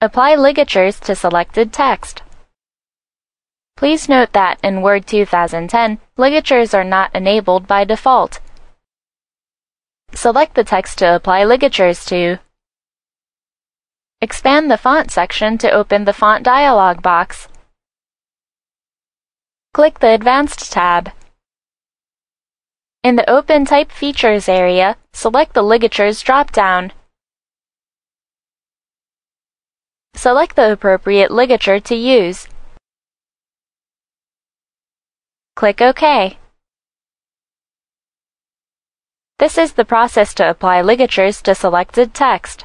Apply ligatures to selected text. Please note that in Word 2010, ligatures are not enabled by default. Select the text to apply ligatures to. Expand the Font section to open the Font dialog box. Click the Advanced tab. In the Open Type Features area, select the Ligatures drop-down. Select the appropriate ligature to use. Click OK. This is the process to apply ligatures to selected text.